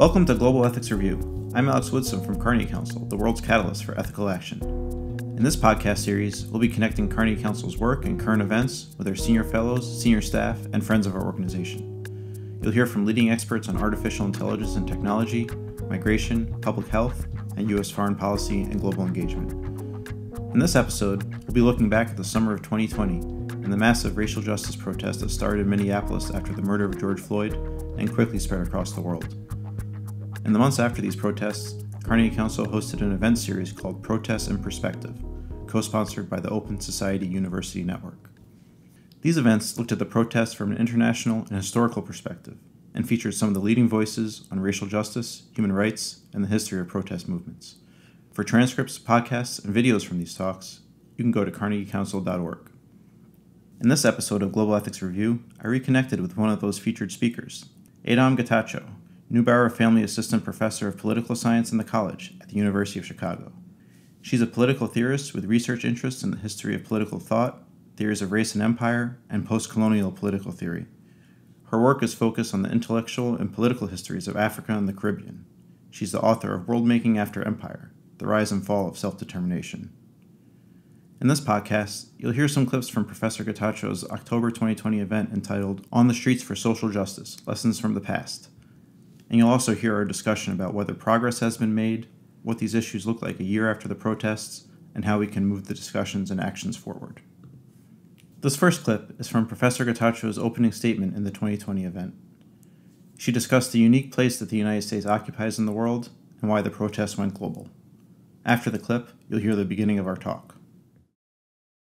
Welcome to Global Ethics Review. I'm Alex Woodson from Carnegie Council, the world's catalyst for ethical action. In this podcast series, we'll be connecting Carnegie Council's work and current events with our senior fellows, senior staff, and friends of our organization. You'll hear from leading experts on artificial intelligence and technology, migration, public health, and U.S. foreign policy and global engagement. In this episode, we'll be looking back at the summer of 2020 and the massive racial justice protest that started in Minneapolis after the murder of George Floyd and quickly spread across the world. In the months after these protests, Carnegie Council hosted an event series called Protests in Perspective, co sponsored by the Open Society University Network. These events looked at the protests from an international and historical perspective and featured some of the leading voices on racial justice, human rights, and the history of protest movements. For transcripts, podcasts, and videos from these talks, you can go to carnegiecouncil.org. In this episode of Global Ethics Review, I reconnected with one of those featured speakers, Adom Getachew, Neubauer Family Assistant Professor of Political Science in the college at the University of Chicago. She's a political theorist with research interests in the history of political thought, theories of race and empire, and post colonial political theory. Her work is focused on the intellectual and political histories of Africa and the Caribbean. She's the author of World Making After Empire The Rise and Fall of Self Determination. In this podcast, you'll hear some clips from Professor Getachew's October 2020 event entitled On the Streets for Social Justice Lessons from the Past and you'll also hear our discussion about whether progress has been made, what these issues look like a year after the protests, and how we can move the discussions and actions forward. This first clip is from Professor Getachew's opening statement in the 2020 event. She discussed the unique place that the United States occupies in the world and why the protests went global. After the clip, you'll hear the beginning of our talk.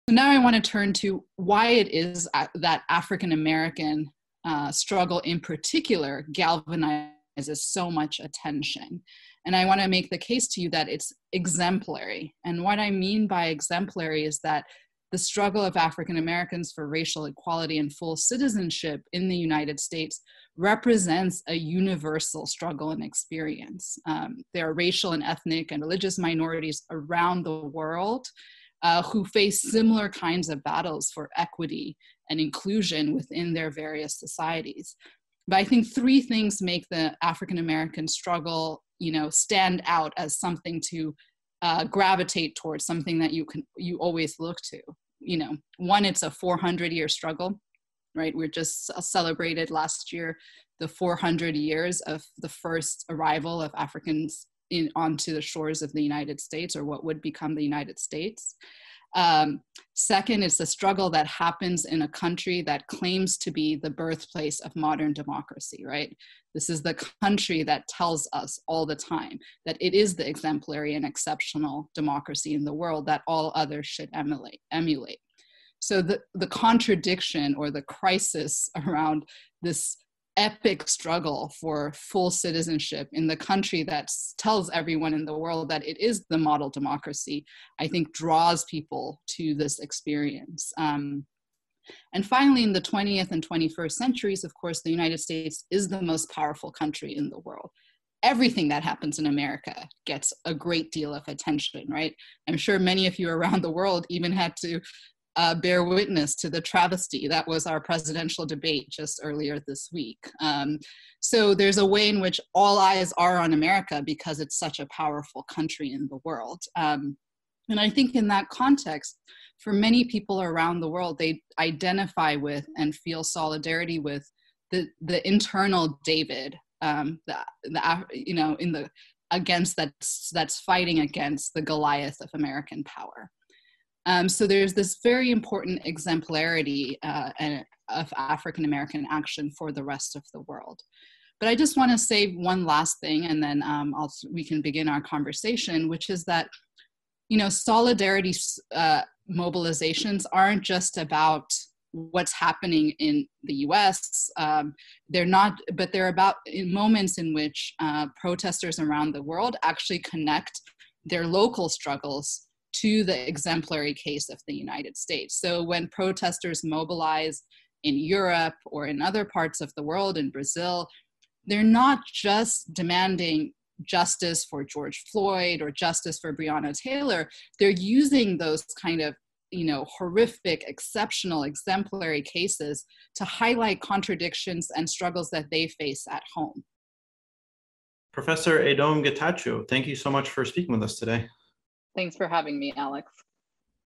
Now I want to turn to why it is that African American uh, struggle in particular galvanizes so much attention. And I want to make the case to you that it's exemplary. And what I mean by exemplary is that the struggle of African Americans for racial equality and full citizenship in the United States represents a universal struggle and experience. Um, there are racial and ethnic and religious minorities around the world uh, who face similar kinds of battles for equity and inclusion within their various societies. But I think three things make the African American struggle, you know, stand out as something to uh, gravitate towards, something that you can you always look to. You know, one, it's a 400 year struggle, right? We're just celebrated last year the 400 years of the first arrival of Africans in onto the shores of the United States, or what would become the United States. Um, second, it's a struggle that happens in a country that claims to be the birthplace of modern democracy, right? This is the country that tells us all the time that it is the exemplary and exceptional democracy in the world that all others should emulate. emulate. So the, the contradiction or the crisis around this epic struggle for full citizenship in the country that tells everyone in the world that it is the model democracy, I think draws people to this experience. Um, and finally, in the 20th and 21st centuries, of course, the United States is the most powerful country in the world. Everything that happens in America gets a great deal of attention, right? I'm sure many of you around the world even had to uh, bear witness to the travesty that was our presidential debate just earlier this week. Um, so there's a way in which all eyes are on America because it's such a powerful country in the world. Um, and I think in that context, for many people around the world, they identify with and feel solidarity with the, the internal David, um, the, the, you know, in the against that's that's fighting against the Goliath of American power. Um, so there's this very important exemplarity uh, of African American action for the rest of the world. But I just want to say one last thing, and then um, we can begin our conversation, which is that you know solidarity uh, mobilizations aren't just about what's happening in the U.S. Um, they're not, but they're about moments in which uh, protesters around the world actually connect their local struggles to the exemplary case of the United States. So when protesters mobilize in Europe or in other parts of the world, in Brazil, they're not just demanding justice for George Floyd or justice for Breonna Taylor. They're using those kind of you know horrific exceptional exemplary cases to highlight contradictions and struggles that they face at home Professor Adom Getachew, thank you so much for speaking with us today. Thanks for having me, Alex.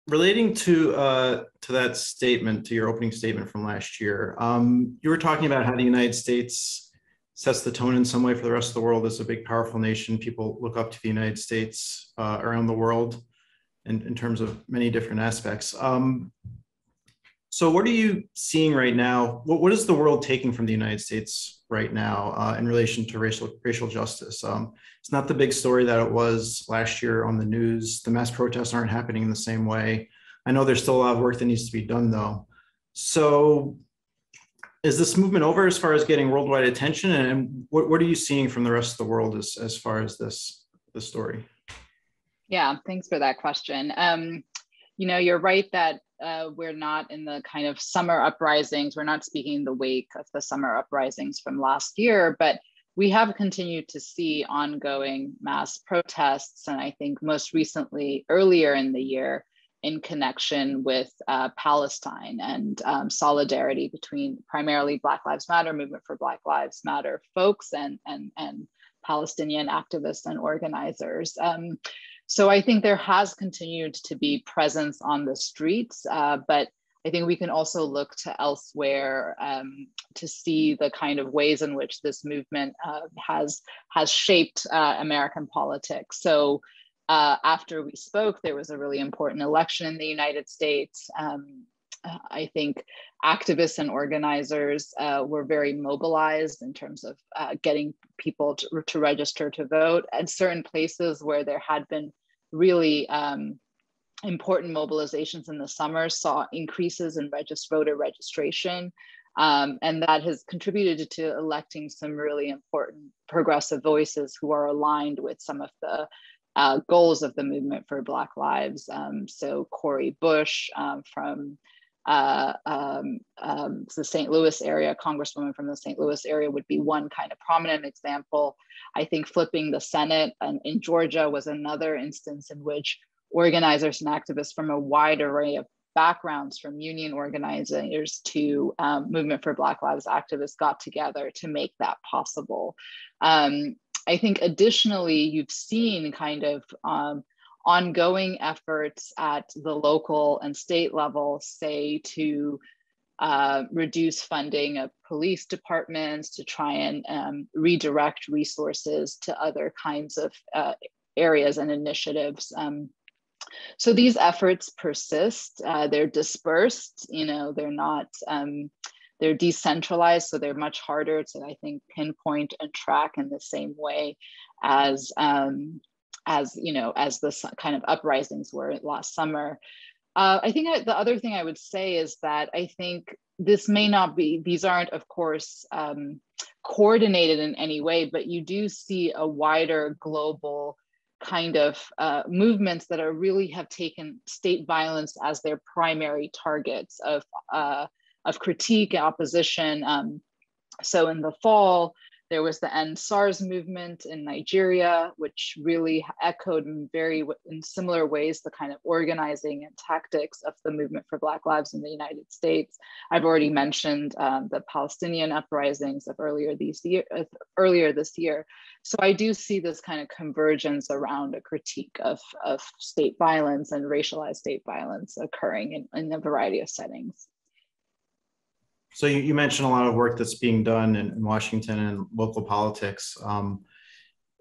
Relating to uh, to that statement, to your opening statement from last year, um, you were talking about how the United States sets the tone in some way for the rest of the world as a big, powerful nation. People look up to the United States uh, around the world in, in terms of many different aspects. Um, so, what are you seeing right now? What, what is the world taking from the United States right now uh, in relation to racial racial justice? Um, it's not the big story that it was last year on the news. The mass protests aren't happening in the same way. I know there's still a lot of work that needs to be done, though. So, is this movement over as far as getting worldwide attention? And what, what are you seeing from the rest of the world as, as far as this, this story? Yeah, thanks for that question. Um, you know, you're right that uh, we're not in the kind of summer uprisings. We're not speaking the wake of the summer uprisings from last year, but we have continued to see ongoing mass protests. And I think most recently, earlier in the year, in connection with uh, Palestine and um, solidarity between primarily Black Lives Matter, Movement for Black Lives Matter folks and, and, and Palestinian activists and organizers. Um, so I think there has continued to be presence on the streets, uh, but I think we can also look to elsewhere um, to see the kind of ways in which this movement uh, has has shaped uh, American politics. So uh, after we spoke, there was a really important election in the United States. Um, I think activists and organizers uh, were very mobilized in terms of uh, getting people to, to, register to vote. And certain places where there had been really um, important mobilizations in the summer saw increases in regist- voter registration. Um, and that has contributed to electing some really important progressive voices who are aligned with some of the uh, goals of the movement for Black Lives. Um, so Cori Bush um, from uh, um, um, the St. Louis area, Congresswoman from the St. Louis area would be one kind of prominent example. I think flipping the Senate and in Georgia was another instance in which organizers and activists from a wide array of backgrounds, from union organizers to um, Movement for Black Lives activists, got together to make that possible. Um, I think additionally, you've seen kind of um, ongoing efforts at the local and state level, say to uh, reduce funding of police departments, to try and um, redirect resources to other kinds of uh, areas and initiatives. Um, so these efforts persist. Uh, they're dispersed. You know, they're not. Um, they're decentralized, so they're much harder to, I think, pinpoint and track in the same way as um, as you know as the kind of uprisings were last summer. Uh, I think I, the other thing I would say is that I think this may not be; these aren't, of course, um, coordinated in any way, but you do see a wider global kind of uh, movements that are really have taken state violence as their primary targets of uh, of critique, opposition. Um, so in the fall, there was the End SARS movement in Nigeria, which really echoed in very in similar ways the kind of organizing and tactics of the movement for Black Lives in the United States. I've already mentioned um, the Palestinian uprisings of earlier these year, uh, earlier this year. So I do see this kind of convergence around a critique of, of state violence and racialized state violence occurring in, in a variety of settings. So you, you, mentioned a lot of work that's being done in, in Washington and local politics. Um,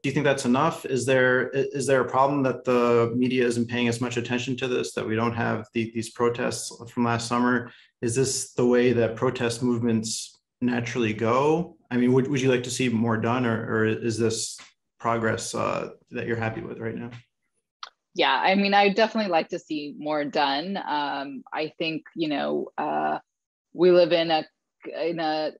do you think that's enough? Is there is there a problem that the media isn't paying as much attention to this? That we don't have the, these protests from last summer? Is this the way that protest movements naturally go? I mean, would, would you like to see more done, or, or is this progress uh, that you're happy with right now? Yeah, I mean, I definitely like to see more done. Um, I think you know. Uh, we live in a in a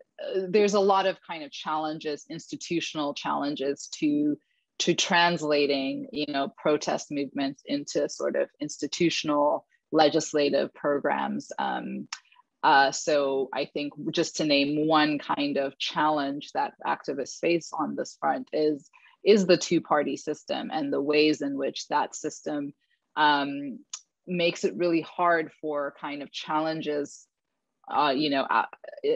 there's a lot of kind of challenges institutional challenges to to translating you know protest movements into sort of institutional legislative programs. Um, uh, so I think just to name one kind of challenge that activists face on this front is is the two-party system and the ways in which that system um, makes it really hard for kind of challenges uh, you know, uh,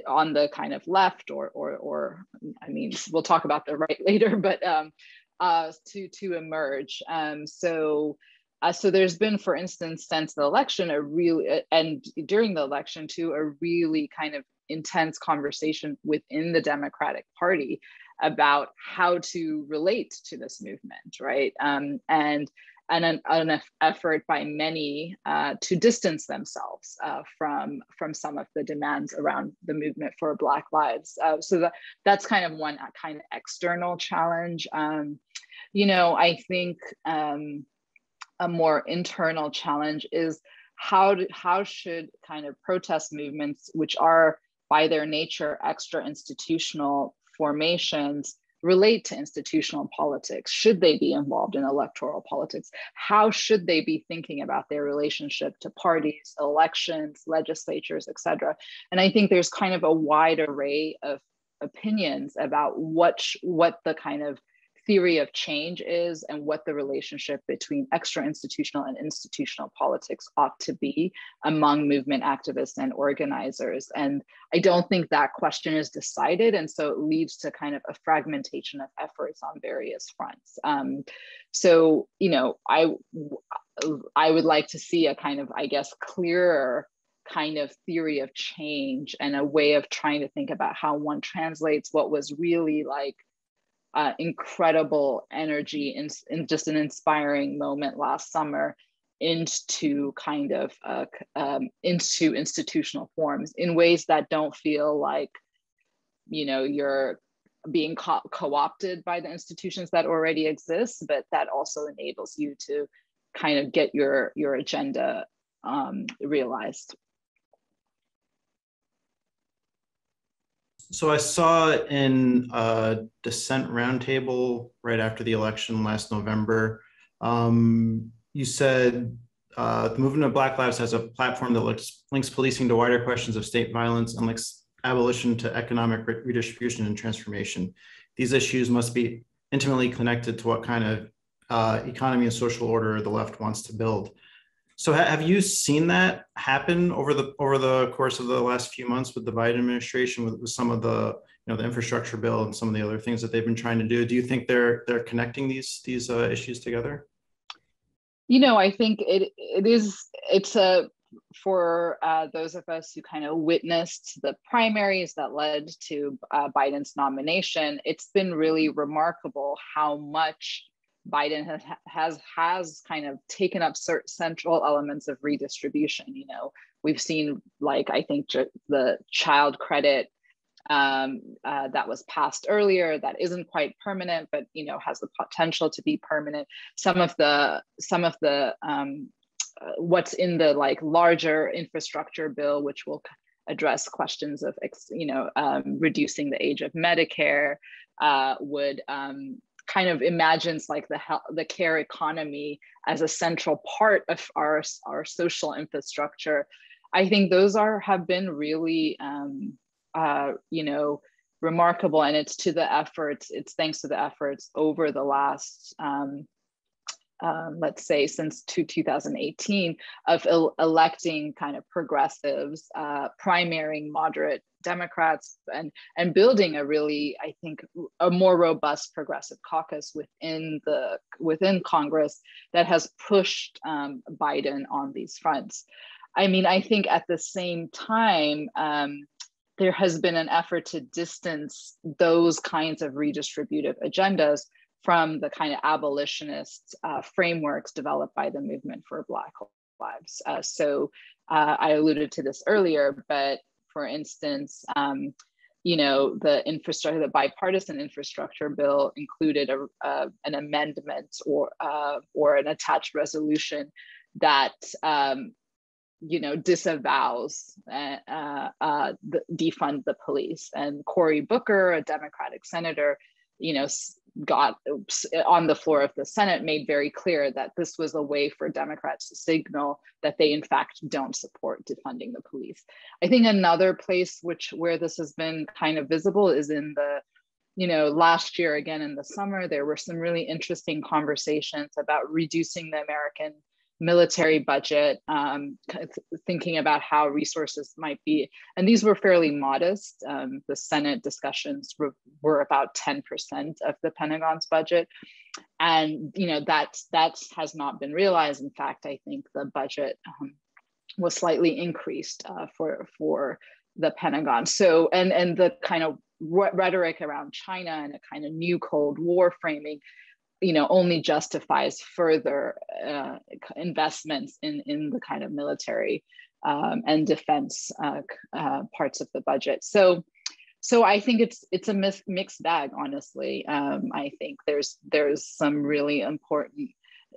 on the kind of left or, or, or, I mean, we'll talk about the right later, but um, uh, to to emerge. Um, so. Uh, so there's been, for instance, since the election, a really uh, and during the election too, a really kind of intense conversation within the Democratic Party about how to relate to this movement, right? Um, and and an, an, effort by many uh, to distance themselves uh, from from some of the demands around the movement for Black lives. Uh, so that, that's kind of one uh, kind of external challenge. Um, you know, I think um, a more internal challenge is how do, how should kind of protest movements, which are by their nature extra institutional formations, relate to institutional politics? Should they be involved in electoral politics? How should they be thinking about their relationship to parties, elections, legislatures, et cetera? And I think there's kind of a wide array of opinions about what, what the kind of theory of change is and what the relationship between extra institutional and institutional politics ought to be among movement activists and organizers. And I don't think that question is decided. And so it leads to kind of a fragmentation of efforts on various fronts. Um, so, you know, I, I would like to see a kind of, I guess, clearer kind of theory of change and a way of trying to think about how one translates what was really like uh, incredible energy in just an inspiring moment last summer into kind of uh, um, into institutional forms in ways that don't feel like you know you're being co- co-opted by the institutions that already exist but that also enables you to kind of get your your agenda um, realized So I saw in a dissent roundtable right after the election last November, um, you said uh, the movement of Black Lives has a platform that links, links policing to wider questions of state violence and links abolition to economic redistribution and transformation. These issues must be intimately connected to what kind of uh, economy and social order the left wants to build. So ha- have you seen that happen over the over the course of the last few months with the Biden administration, with, with some of the you know the infrastructure bill and some of the other things that they've been trying to do? Do you think they're they're connecting these these uh, issues together? You know, I think it it is it's a for uh, those of us who kind of witnessed the primaries that led to uh, Biden's nomination, it's been really remarkable how much Biden has has has kind of taken up certain central elements of redistribution. You know, we've seen like I think the child credit um, uh, that was passed earlier that isn't quite permanent, but you know has the potential to be permanent. Some of the some of the um, uh, what's in the like larger infrastructure bill, which will address questions of you know um, reducing the age of Medicare, uh, would um, kind of imagines like the health, the care economy as a central part of our our social infrastructure. I think those are have been really um, uh, you know remarkable and it's to the efforts it's thanks to the efforts over the last um, um, let's say since to 2018 of el- electing kind of progressives uh, primarying moderate Democrats and and building a really I think a more robust progressive caucus within the within Congress that has pushed um, Biden on these fronts. I mean, I think at the same time. Um, there has been an effort to distance those kinds of redistributive agendas from the kind of abolitionist uh, frameworks developed by the movement for Black lives. Uh, so uh, I alluded to this earlier, but for instance, um, you know, the infrastructure, the bipartisan infrastructure bill included a, uh, an amendment or uh, or an attached resolution that um, you know disavows uh, uh, the, defund the police. And Cory Booker, a Democratic senator, you know, got on the floor of the Senate made very clear that this was a way for Democrats to signal that they in fact don't support defunding the police. I think another place which where this has been kind of visible is in the you know last year again in the summer there were some really interesting conversations about reducing the American military budget, um, thinking about how resources might be. And these were fairly modest. Um, the Senate discussions were, were about 10% of the Pentagon's budget. And you know that that has not been realized. In fact, I think the budget um, was slightly increased uh, for for the Pentagon. So and and the kind of rhetoric around China and a kind of new Cold War framing you know only justifies further uh, investments in in the kind of military um, and defense uh, uh, parts of the budget. So so I think it's it's a mis- mixed bag honestly. Um, I think there's there's some really important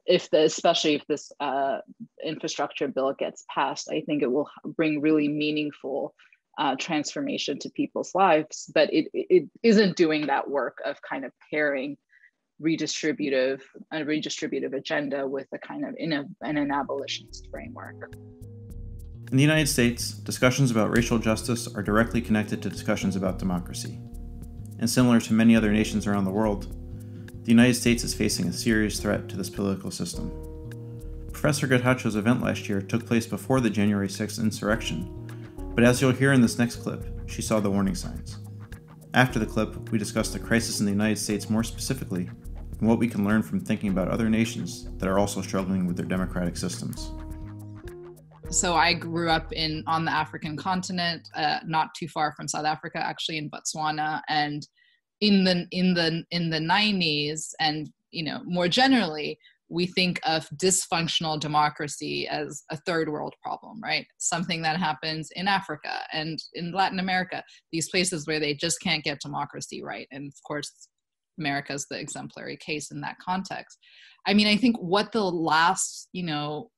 if the especially if this uh, infrastructure bill gets passed I think it will bring really meaningful uh, transformation to people's lives. But it, it isn't doing that work of kind of pairing redistributive a redistributive agenda with a kind of in a, in an abolitionist framework. In the United States, discussions about racial justice are directly connected to discussions about democracy. And similar to many other nations around the world, the United States is facing a serious threat to this political system. Professor Getachew's event last year took place before the January 6th insurrection, but as you'll hear in this next clip, she saw the warning signs. After the clip, we discuss the crisis in the United States more specifically and what we can learn from thinking about other nations that are also struggling with their democratic systems. So I grew up in on the African continent, uh, not too far from South Africa, actually in Botswana, and in the in the in the 90s, and you know more generally, we think of dysfunctional democracy as a third world problem, right? Something that happens in Africa and in Latin America, these places where they just can't get democracy right. And of course, America's the exemplary case in that context. I mean, I think what the last, you know,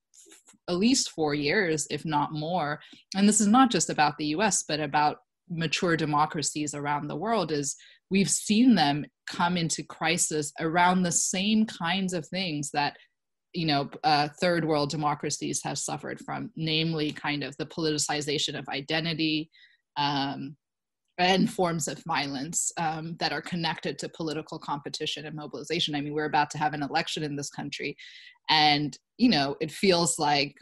at least four years, if not more, and this is not just about the US, but about mature democracies around the world, is we've seen them come into crisis around the same kinds of things that you know uh, third world democracies have suffered from namely kind of the politicization of identity um, and forms of violence um, that are connected to political competition and mobilization. I mean, we're about to have an election in this country, and you know, it feels like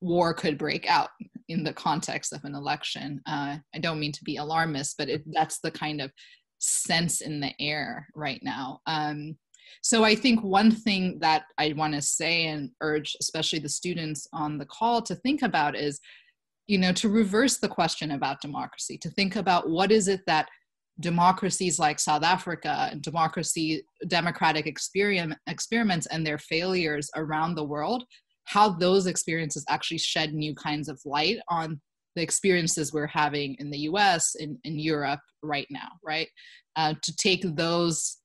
war could break out in the context of an election. Uh, I don't mean to be alarmist, but it, that's the kind of sense in the air right now. Um, so I think one thing that I want to say and urge, especially the students on the call, to think about is you know to reverse the question about democracy to think about what is it that democracies like south africa and democracy democratic experiment, experiments and their failures around the world how those experiences actually shed new kinds of light on the experiences we're having in the us in, in europe right now right? Uh, to take those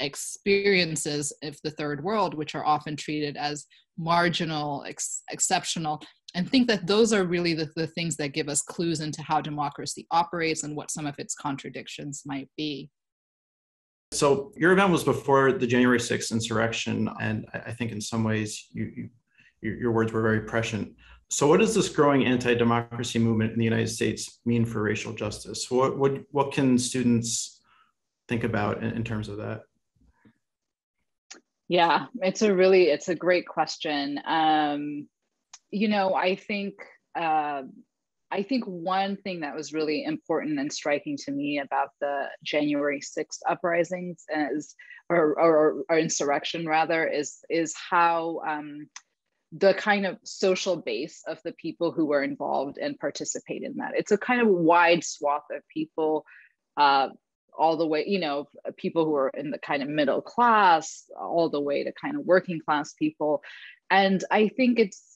experiences of the third world which are often treated as marginal ex- exceptional and think that those are really the, the things that give us clues into how democracy operates and what some of its contradictions might be. So your event was before the January 6th insurrection, and I think in some ways you, you, your words were very prescient. So what does this growing anti-democracy movement in the United States mean for racial justice? What, what, what can students think about in, in terms of that? Yeah, it's a really, it's a great question. Um, you know, I think uh, I think one thing that was really important and striking to me about the January 6th uprisings is, or, or, or insurrection rather, is is how um, the kind of social base of the people who were involved and participate in that. It's a kind of wide swath of people, uh, all the way, you know, people who are in the kind of middle class, all the way to kind of working class people. And I think it's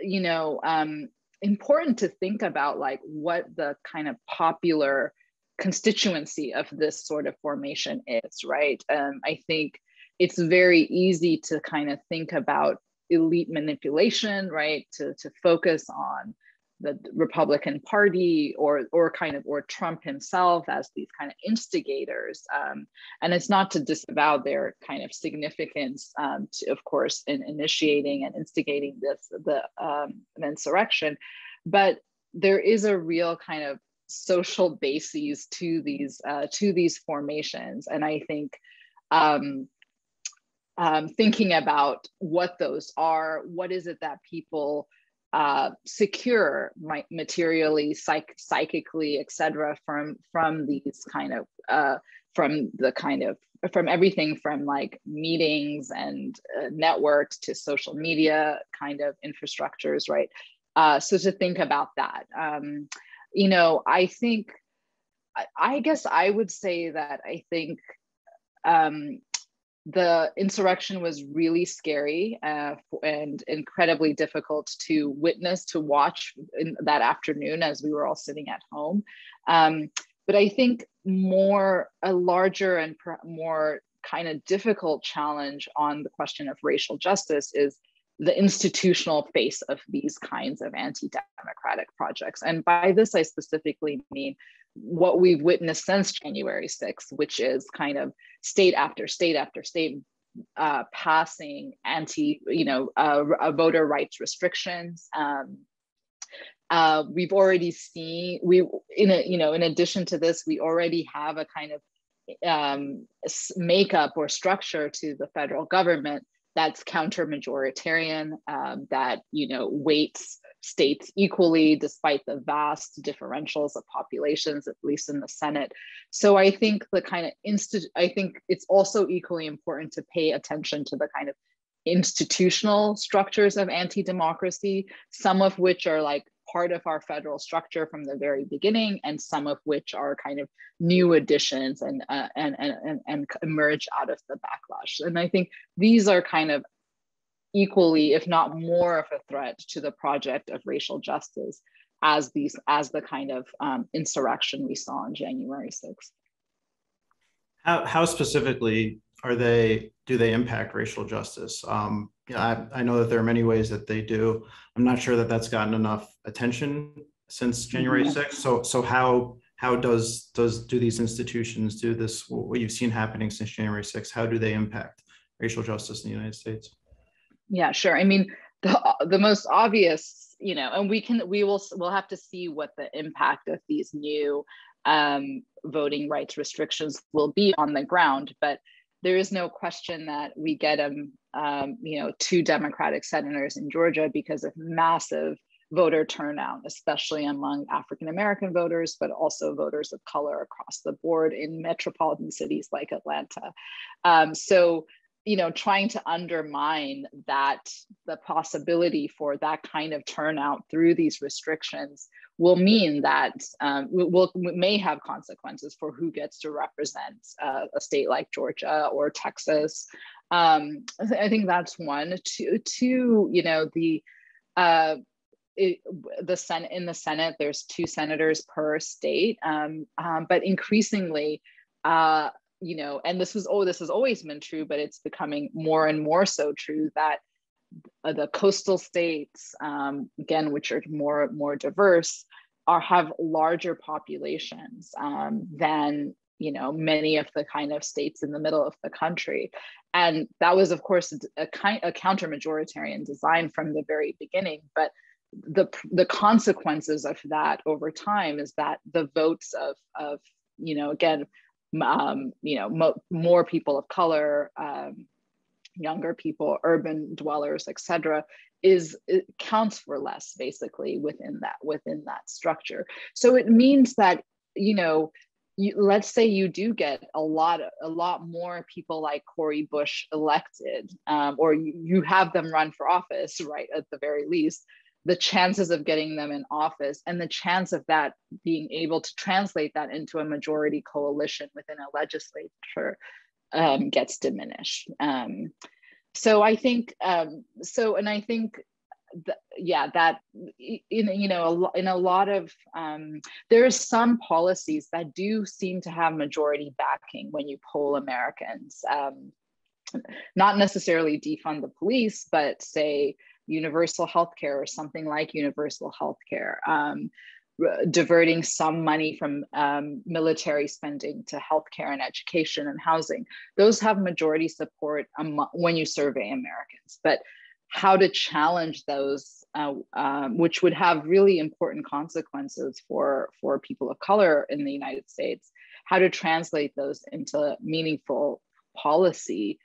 you know um, important to think about like what the kind of popular constituency of this sort of formation is right? Um, i think it's very easy to kind of think about elite manipulation right? To, to focus on the Republican Party or or kind of or Trump himself as these kind of instigators. Um, and it's not to disavow their kind of significance, um, to, of course, in initiating and instigating this the um, insurrection, but there is a real kind of social bases to these uh, to these formations, and I think. Um, um, thinking about what those are, what is it that people uh, secure my, materially, psych- psychically, etc., from from these kind of uh, from the kind of from everything from like meetings and uh, networks to social media kind of infrastructures, right? Uh, so to think about that, um, you know, I think, I, guess I would say that I think um, the insurrection was really scary uh, and incredibly difficult to witness, to watch in that afternoon as we were all sitting at home. Um, but I think more, a larger and more kind of difficult challenge on the question of racial justice is the institutional face of these kinds of anti-democratic projects. And by this, I specifically mean what we've witnessed since January 6th, which is kind of state after state after state uh, passing anti, you know, uh, uh, voter rights restrictions. Um, uh, we've already seen we in a you know in addition to this, we already have a kind of um, makeup or structure to the federal government that's counter majoritarian, um, that you know weights states equally despite the vast differentials of populations, at least in the Senate. So I think the kind of insti- I think it's also equally important to pay attention to the kind of institutional structures of anti-democracy, some of which are like part of our federal structure from the very beginning, and some of which are kind of new additions and uh, and, and and emerge out of the backlash. And I think these are kind of equally, if not more, of a threat to the project of racial justice as these as the kind of um, insurrection we saw on January 6th. How, how specifically are they do they impact racial justice? Um, I, I know that there are many ways that they do. I'm not sure that that's gotten enough attention since January 6th. Mm-hmm. So so how how does does do these institutions do this what you've seen happening since January 6th? How do they impact racial justice in the United States? Yeah, sure. I mean, the the most obvious, you know, and we can we will we'll have to see what the impact of these new um, voting rights restrictions will be on the ground, but there is no question that we get them, um, you know, two Democratic senators in Georgia because of massive voter turnout, especially among African American voters, but also voters of color across the board in metropolitan cities like Atlanta. Um, so you know trying to undermine that the possibility for that kind of turnout through these restrictions will mean that um, will, may have consequences for who gets to represent uh, a state like Georgia or Texas. Um, I think that's one. Two, two you know, the uh, it, the Senate in the Senate, there's two senators per state, um, um but increasingly, uh, you know, and this was oh, this has always been true, but it's becoming more and more so true that uh, the coastal states, um, again, which are more more diverse, are have larger populations um, than you know many of the kind of states in the middle of the country, and that was of course a, kind a counter majoritarian design from the very beginning, but the the consequences of that over time is that the votes of of you know again um, you know, mo- more people of color, um, younger people, urban dwellers, etc., is it counts for less basically within that within that structure. So it means that you know, you, let's say you do get a lot a lot more people like Cori Bush elected, um, or you, you have them run for office, right? At the very least, the chances of getting them in office and the chance of that being able to translate that into a majority coalition within a legislature um, gets diminished. Um, so I think um, so, and I think yeah that in you know in a lot of um, there are some policies that do seem to have majority backing when you poll Americans. Um, not necessarily defund the police, but say universal health care or something like universal health care, um, diverting some money from um, military spending to healthcare and education and housing. Those have majority support when you survey Americans. But how to challenge those, uh, um, which would have really important consequences for, for people of color in the United States, how to translate those into meaningful policy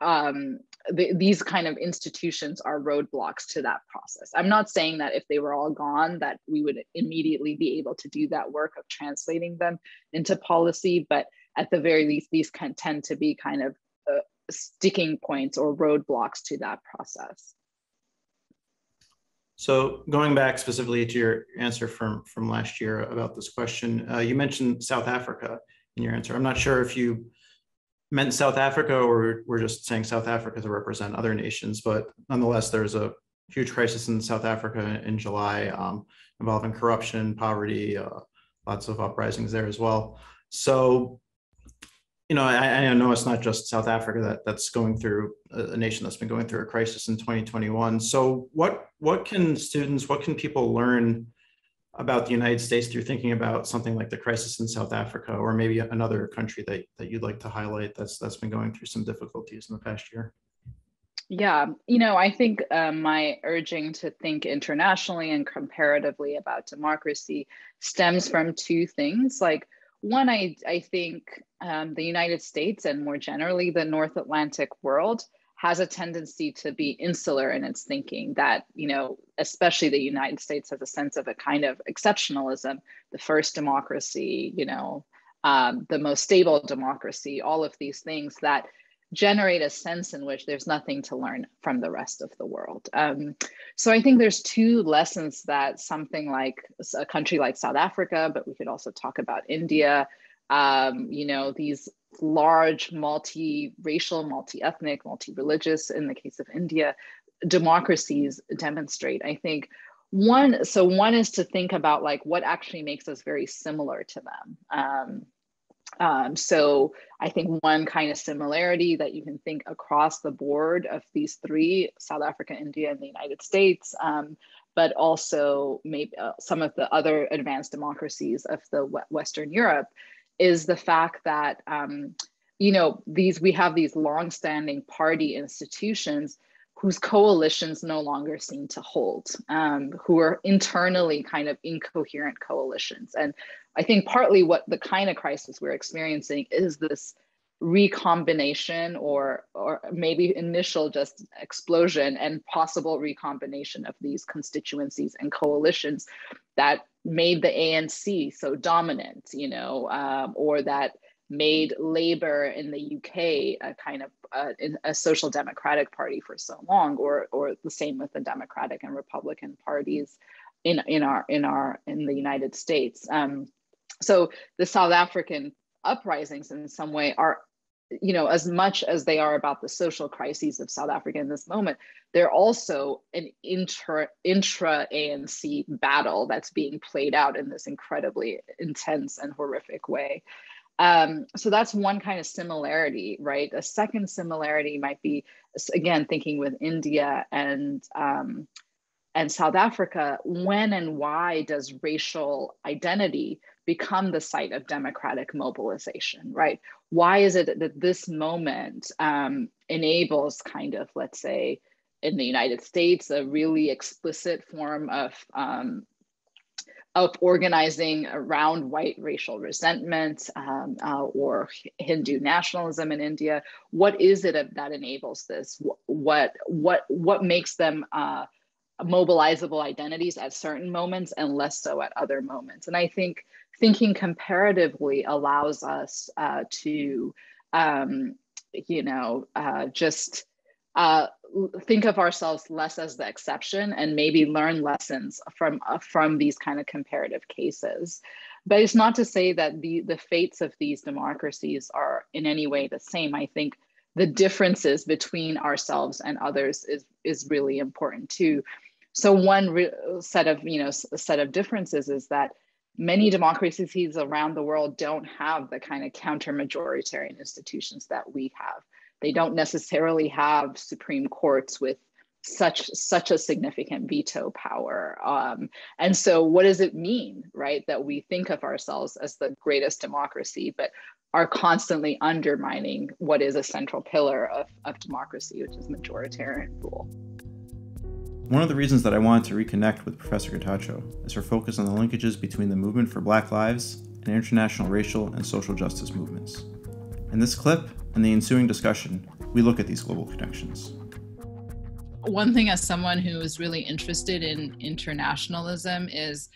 um, the, these kind of institutions are roadblocks to that process. I'm not saying that if they were all gone, that we would immediately be able to do that work of translating them into policy, but at the very least, these can tend to be kind of uh, sticking points or roadblocks to that process. So going back specifically to your answer from, from last year about this question, uh, you mentioned South Africa in your answer. I'm not sure if you meant South Africa or we're just saying South Africa to represent other nations, but nonetheless, there's a huge crisis in South Africa in July um, involving corruption, poverty, uh, lots of uprisings there as well. So you know, I, I, know it's not just South Africa that that's going through a, nation that's been going through a crisis in 2021. So, what what can students, what can people learn about the United States through thinking about something like the crisis in South Africa, or maybe another country that that you'd like to highlight that's that's been going through some difficulties in the past year? Yeah, you know, I think um, my urging to think internationally and comparatively about democracy stems from two things, like one, I, I think um, the United States and more generally the North Atlantic world has a tendency to be insular in its thinking that, you know, especially the United States has a sense of a kind of exceptionalism, the first democracy, you know, um, the most stable democracy, all of these things that generate a sense in which there's nothing to learn from the rest of the world. Um, so I think there's two lessons that something like a country like South Africa, but we could also talk about India, um, you know, these large multi-racial, multi-ethnic, multi-religious, in the case of India, democracies demonstrate. I think one, so one is to think about like what actually makes us very similar to them. Um, um, so I think one kind of similarity that you can think across the board of these three, South Africa, India, and the United States, um, but also maybe uh, some of the other advanced democracies of the Western Europe, is the fact that, um, you know, these we have these long-standing party institutions whose coalitions no longer seem to hold, um, who are internally kind of incoherent coalitions. And I think partly what the kind of crisis we're experiencing is this recombination or or maybe initial just explosion and possible recombination of these constituencies and coalitions that made the ANC so dominant, you know, um, or that made Labour in the UK a kind of uh, a social democratic party for so long, or or the same with the Democratic and Republican parties in in our in our in the United States. Um, so the South African uprisings in some way are you know as much as they are about the social crises of south africa in this moment they're also an intra intra anc battle that's being played out in this incredibly intense and horrific way um, so that's one kind of similarity, right? A second similarity might be, again, thinking with India and um, and South Africa. When and why does racial identity become the site of democratic mobilization, right? Why is it that this moment um, enables kind of, let's say, in the United States, a really explicit form of um, of organizing around white racial resentment um, uh, or Hindu nationalism in India. What is it that enables this? What what what makes them uh, mobilizable identities at certain moments and less so at other moments? And I think thinking comparatively allows us uh, to, um, you know, uh, just uh, think of ourselves less as the exception and maybe learn lessons from uh, from these kind of comparative cases. But it's not to say that the the fates of these democracies are in any way the same. I think the differences between ourselves and others is is really important too. So one set of you know set of differences is that many democracies around the world don't have the kind of counter majoritarian institutions that we have. They don't necessarily have Supreme Courts with such such a significant veto power. Um, and so what does it mean right that we think of ourselves as the greatest democracy but are constantly undermining what is a central pillar of, of democracy which is majoritarian rule one of the reasons that I wanted to reconnect with Professor Getachew is her focus on the linkages between the movement for Black lives and international racial and social justice movements. In this clip and the ensuing discussion, we look at these global connections. One thing, as someone who is really interested in internationalism, is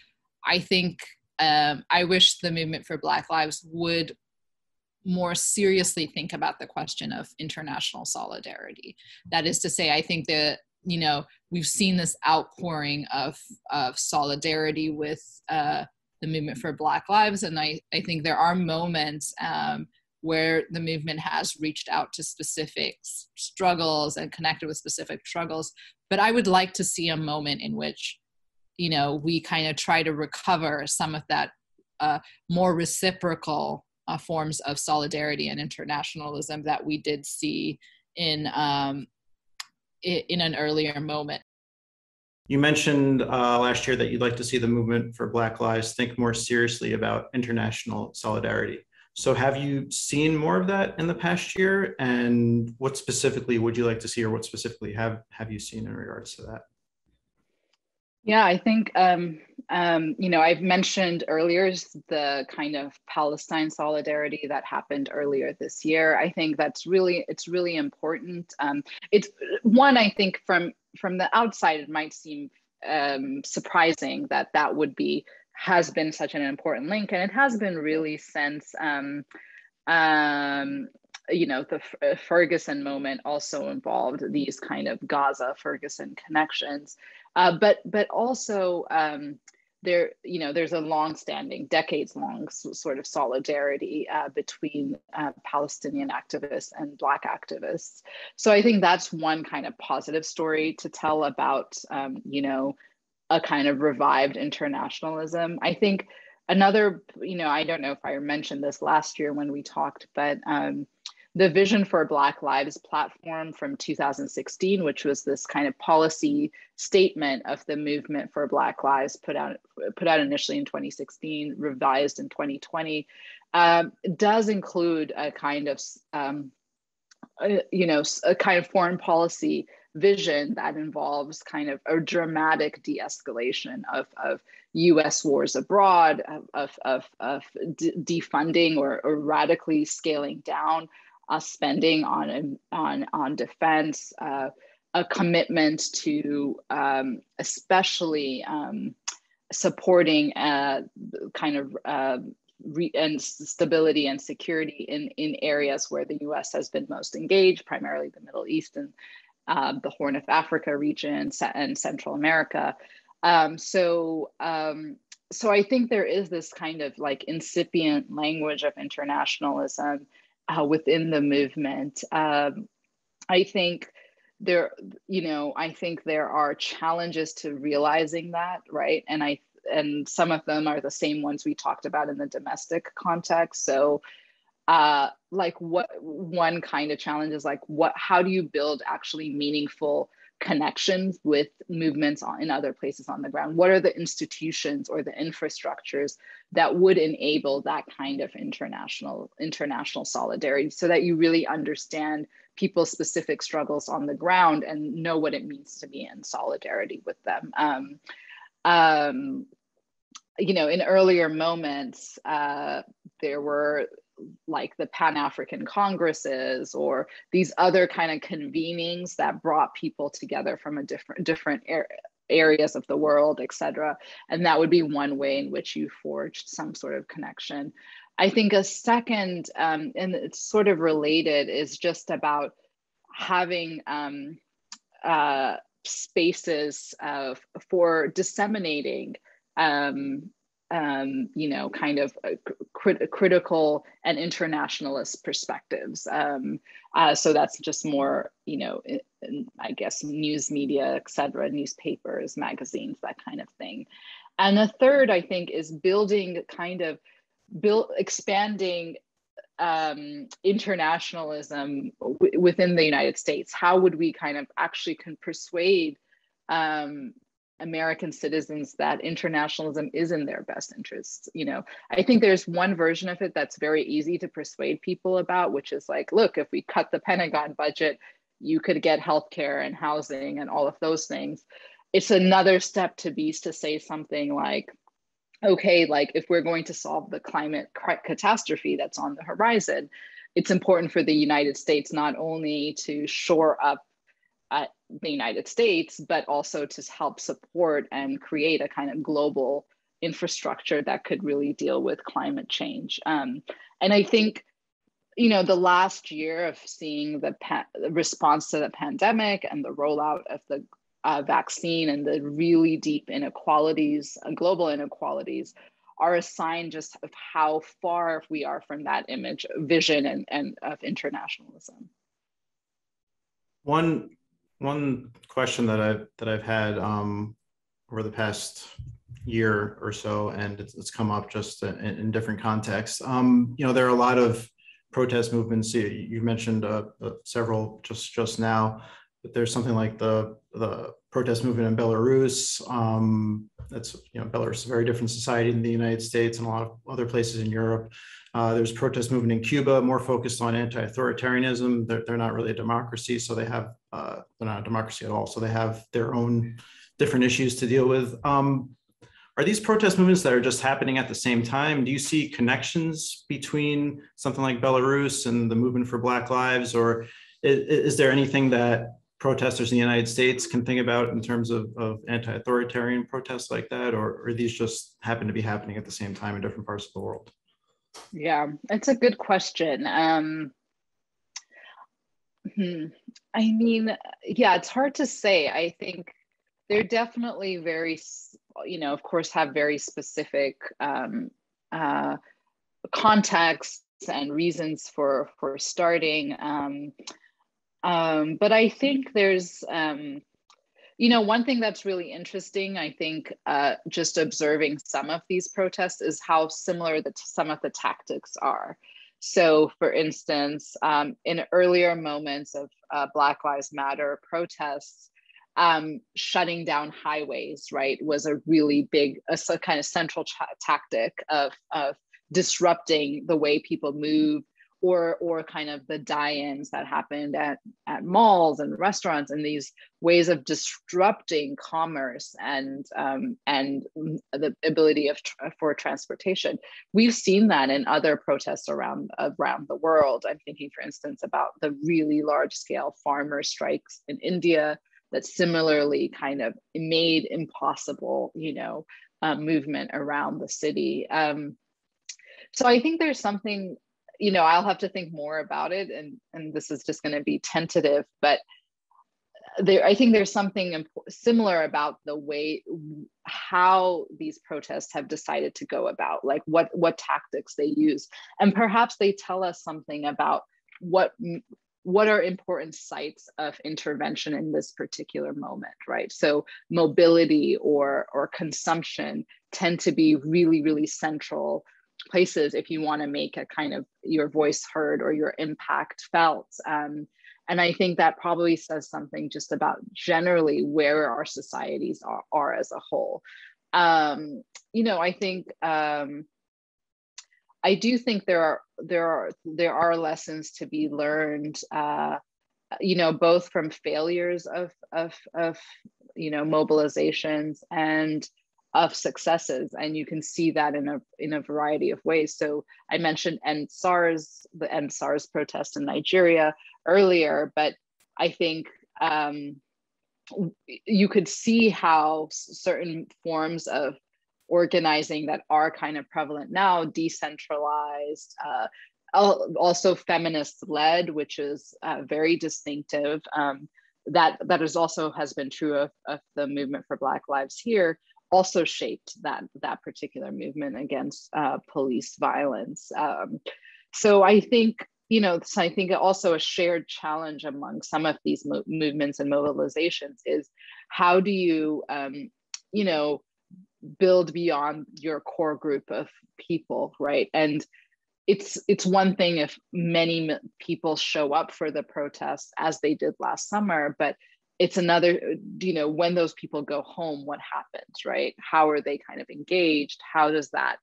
I think um, I wish the movement for Black Lives would more seriously think about the question of international solidarity. That is to say, I think that you know we've seen this outpouring of of solidarity with uh, the movement for Black Lives, and I I think there are moments. Um, where the movement has reached out to specific struggles and connected with specific struggles but i would like to see a moment in which you know we kind of try to recover some of that uh, more reciprocal uh, forms of solidarity and internationalism that we did see in um, in an earlier moment. You mentioned uh, last year that you'd like to see the movement for Black Lives think more seriously about international solidarity. So, have you seen more of that in the past year? And what specifically would you like to see, or what specifically have have you seen in regards to that? Yeah, I think um, um, you know I've mentioned earlier the kind of Palestine solidarity that happened earlier this year. I think that's really it's really important. Um, it's one I think from from the outside it might seem um, surprising that that would be has been such an important link, and it has been really since um, um, you know the F- Ferguson moment also involved these kind of Gaza Ferguson connections. Uh, but but also um, there you know there's a long-standing, decades-long sort of solidarity uh, between uh, Palestinian activists and Black activists. So I think that's one kind of positive story to tell about um, you know a kind of revived internationalism. I think another you know I don't know if I mentioned this last year when we talked, but um, the Vision for Black Lives platform from 2016, which was this kind of policy statement of the movement for Black Lives, put out put out initially in 2016, revised in 2020, um, does include a kind of um, a, you know a kind of foreign policy vision that involves kind of a dramatic de-escalation of, of US wars abroad, of, of, of, of defunding or, or radically scaling down uh, spending on on on defense, uh, a commitment to um, especially um, supporting uh, kind of uh, re- and stability and security in in areas where the U.S. has been most engaged, primarily the Middle East and uh, the Horn of Africa region and Central America. Um, so um, so I think there is this kind of like incipient language of internationalism uh, within the movement. Um, I think there, you know, I think there are challenges to realizing that, right? And I and some of them are the same ones we talked about in the domestic context. So, uh, like, what one kind of challenge is like, what? How do you build actually meaningful connections with movements in other places on the ground? What are the institutions or the infrastructures that would enable that kind of international international solidarity so that you really understand people's specific struggles on the ground and know what it means to be in solidarity with them? Um, um, you know, in earlier moments, uh, there were like the Pan African Congresses or these other kind of convenings that brought people together from a different different er- areas of the world, et cetera. And that would be one way in which you forged some sort of connection. I think a second, um, and it's sort of related, is just about having um, uh, spaces uh, for disseminating um, um, you know, kind of crit- critical and internationalist perspectives. Um, uh, so that's just more, you know, in, I guess news media, et cetera, newspapers, magazines, that kind of thing. And the third, I think, is building kind of build expanding um, internationalism w- within the United States. How would we kind of actually can persuade um, American citizens that internationalism is in their best interests. You know, I think there's one version of it that's very easy to persuade people about, which is like, look, if we cut the Pentagon budget, you could get healthcare and housing and all of those things. It's another step to be to say something like, okay, like if we're going to solve the climate catastrophe that's on the horizon, it's important for the United States not only to shore up uh, the United States, but also to help support and create a kind of global infrastructure that could really deal with climate change. Um, and I think, you know, the last year of seeing the pa- response to the pandemic and the rollout of the uh, vaccine and the really deep inequalities, uh, global inequalities, are a sign just of how far we are from that image, vision, and, and of internationalism. One one question that I've that I've had um, over the past year or so, and it's, it's come up just in, in different contexts. Um, you know, there are a lot of protest movements. You, you mentioned uh, uh, several just just now, but there's something like the the protest movement in Belarus. Um, that's you know Belarus is a very different society than the United States and a lot of other places in Europe. Uh, there's protest movement in Cuba, more focused on anti-authoritarianism. They're, they're not really a democracy, so they have uh, they're not a democracy at all. So they have their own different issues to deal with. Um, are these protest movements that are just happening at the same time? Do you see connections between something like Belarus and the movement for Black Lives, or is, is there anything that protesters in the United States can think about in terms of, of anti-authoritarian protests like that, or, or these just happen to be happening at the same time in different parts of the world? Yeah, it's a good question. Um, hmm, I mean, yeah, it's hard to say. I think they're definitely very, you know, of course, have very specific um, uh, contexts and reasons for for starting. Um, um, but I think there's, um, you know, one thing that's really interesting, I think, uh, just observing some of these protests is how similar the some of the tactics are. So, for instance, um, in earlier moments of uh, Black Lives Matter protests, um, shutting down highways, right, was a really big, a, a kind of central tactic of, of disrupting the way people move or or kind of the die-ins that happened at, at malls and restaurants and these ways of disrupting commerce and um, and the ability of for transportation. We've seen that in other protests around around the world. I'm thinking for instance about the really large scale farmer strikes in india that similarly kind of made impossible you know uh, movement around the city. Um, so I think there's something you know i'll have to think more about it and and this is just going to be tentative but there i think there's something similar about the way how these protests have decided to go about like what what tactics they use. And perhaps they tell us something about what what are important sites of intervention in this particular moment right? So mobility or or consumption tend to be really really central places if you want to make a kind of your voice heard or your impact felt. Um, and I think that probably says something just about generally where our societies are, are as a whole. Um, you know, I think um, I do think there are there are there are lessons to be learned. Uh, you know, both from failures of of of you know mobilizations and of successes and you can see that in a in a variety of ways. So i mentioned end sars the end sars protest in nigeria earlier but i think um, you could see how certain forms of organizing that are kind of prevalent now decentralized uh, also feminist led which is uh, very distinctive um, that that is also has been true of, of the movement for black lives here also shaped that that particular movement against uh, police violence. Um, so I think you know, so I think also a shared challenge among some of these mo- movements and mobilizations is how do you, um, you know, build beyond your core group of people, right? And it's it's one thing if many people show up for the protests as they did last summer, but it's another you know when those people go home what happens right? How are they kind of engaged? How does that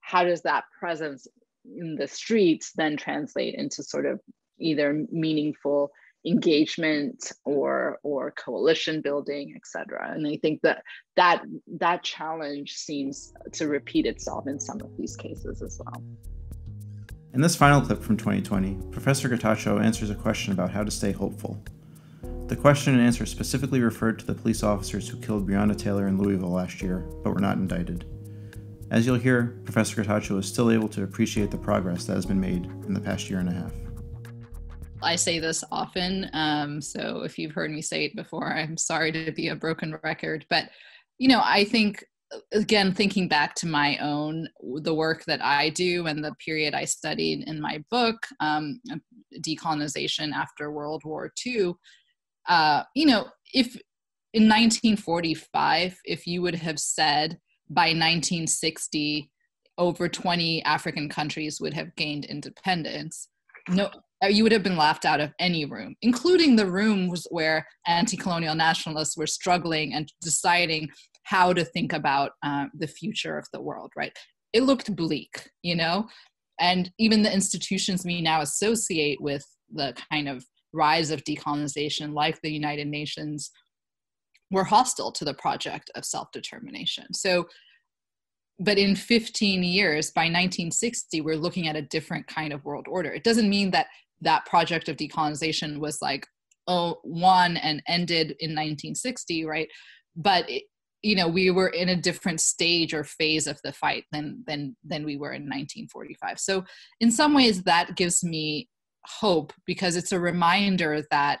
how does that presence in the streets then translate into sort of either meaningful engagement or or coalition building et cetera? And i think that that that challenge seems to repeat itself in some of these cases as well. In this final clip from 2020, Professor Getachew answers a question about how to stay hopeful. The question and answer specifically referred to the police officers who killed Breonna Taylor in Louisville last year, but were not indicted. As you'll hear, Professor Getachew is still able to appreciate the progress that has been made in the past year and a half. I say this often, um, so if you've heard me say it before, I'm sorry to be a broken record. But, you know, I think again thinking back to my own the work that i do and the period i studied in my book um, decolonization after world war ii uh, you know if in 1945 if you would have said by 1960 over 20 african countries would have gained independence no uh, you would have been laughed out of any room including the rooms where anti-colonial nationalists were struggling and deciding how to think about uh, the future of the world, right? It looked bleak, you know? And even the institutions we now associate with the kind of rise of decolonization, like the United Nations, were hostile to the project of self determination. So, but in 15 years, by 1960, we're looking at a different kind of world order. It doesn't mean that that project of decolonization was like, oh, won and ended in 1960, right? But it, you know we were in a different stage or phase of the fight than than than we were in 1945 so in some ways that gives me hope because it's a reminder that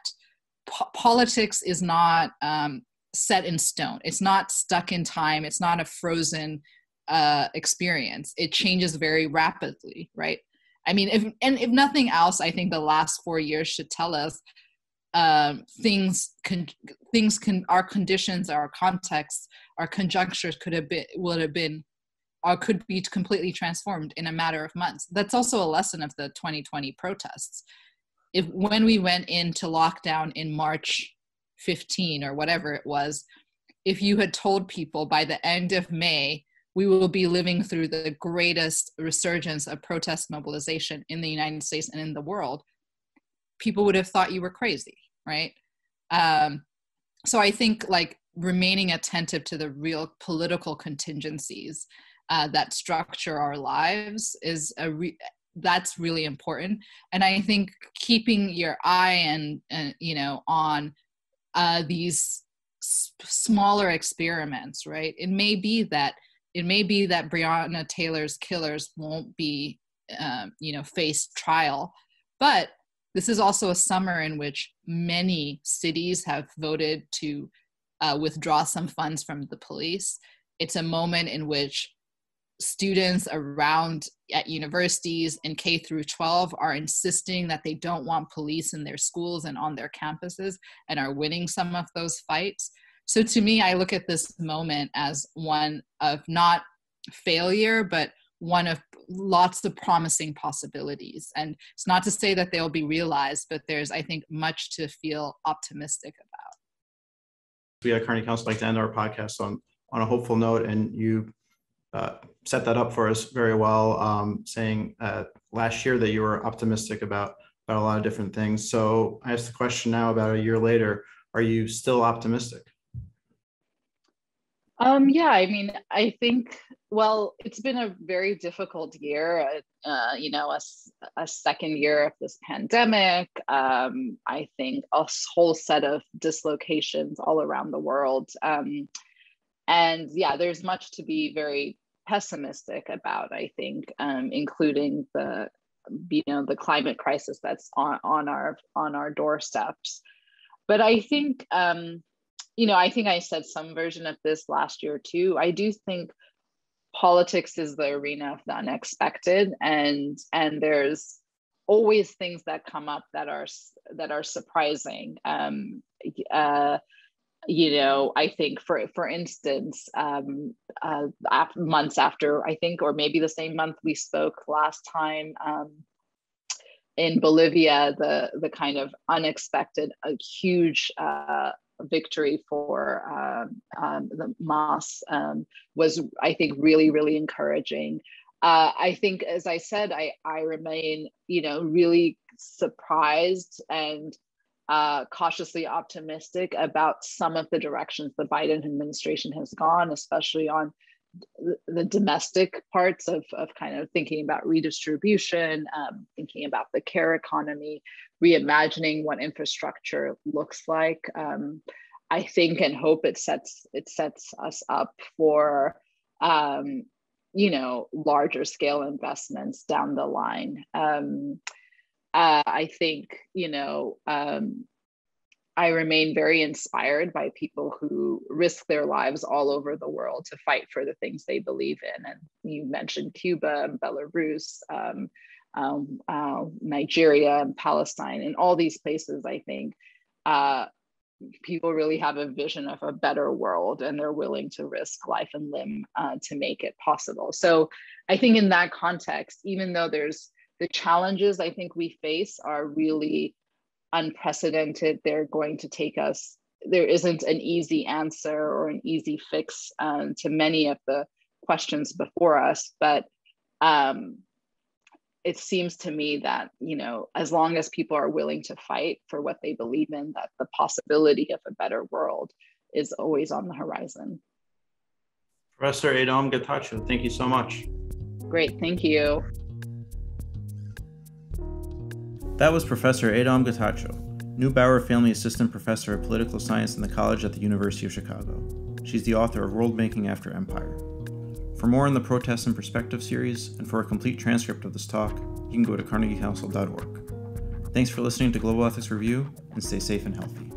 po- politics is not um, set in stone. It's not stuck in time. It's not a frozen uh, experience. It changes very rapidly right? I mean if and if nothing else i think the last four years should tell us um, things can things can our conditions our contexts our conjunctures could have been would have been or could be completely transformed in a matter of months. That's also a lesson of the 2020 protests. If when we went into lockdown in march 15 or whatever it was if you had told people by the end of may we will be living through the greatest resurgence of protest mobilization in the united states and in the world people would have thought you were crazy right? Um, so i think like remaining attentive to the real political contingencies uh, that structure our lives is a re- that's really important and i think keeping your eye and, and you know on uh, these s- smaller experiments right it may be that it may be that breonna taylor's killers won't be um, you know face trial but this is also a summer in which many cities have voted to uh, withdraw some funds from the police. It's a moment in which students around at universities in K through 12 are insisting that they don't want police in their schools and on their campuses and are winning some of those fights. So to me, I look at this moment as one of not failure, but one of lots of promising possibilities. And it's not to say that they'll be realized, but there's, I think, much to feel optimistic about. We at Carnegie Council like to end our podcast on, on a hopeful note, and you uh, set that up for us very well, um, saying uh, last year that you were optimistic about, about a lot of different things. So I ask the question now about a year later, are you still optimistic? Um, yeah, I mean, I think, well, it's been a very difficult year, uh, you know, a, a, second year of this pandemic. Um, I think a whole set of dislocations all around the world. Um, and yeah, there's much to be very pessimistic about, I think, um, including the, you know, the climate crisis that's on, on our on our doorsteps. But I think, um, you know, I think I said some version of this last year too. I do think politics is the arena of the unexpected, and and there's always things that come up that are that are surprising. Um, uh, you know, I think for for instance, um, uh, months after I think, or maybe the same month we spoke last time. Um, in Bolivia, the the kind of unexpected, a huge uh, victory for um, um, the MAS um, was, I think, really, really encouraging. Uh, I think, as I said, I, I remain, you know, really surprised and uh, cautiously optimistic about some of the directions the Biden administration has gone, especially on the domestic parts of, of kind of thinking about redistribution, um, thinking about the care economy, reimagining what infrastructure looks like. Um, I think and hope it sets it sets us up for um, you know larger scale investments down the line. Um, uh, I think you know um, I remain very inspired by people who risk their lives all over the world to fight for the things they believe in. And you mentioned Cuba and Belarus, um, um, uh, Nigeria and Palestine, and all these places, I think. Uh, people really have a vision of a better world and they're willing to risk life and limb uh, to make it possible. So I think in that context, even though there's the challenges I think we face are really unprecedented. They're going to take us, there isn't an easy answer or an easy fix um, to many of the questions before us. But um, it seems to me that, you know, as long as people are willing to fight for what they believe in, that the possibility of a better world is always on the horizon. Professor Adom Getachew, thank you so much. Great, thank you. That was Professor Adom Getachew, Neubauer Family Assistant Professor of Political Science in the College at the University of Chicago. She's the author of World Making After Empire. For more on the Protests in Perspective series, and for a complete transcript of this talk, you can go to carnegiecouncil.org. Thanks for listening to Global Ethics Review, and stay safe and healthy.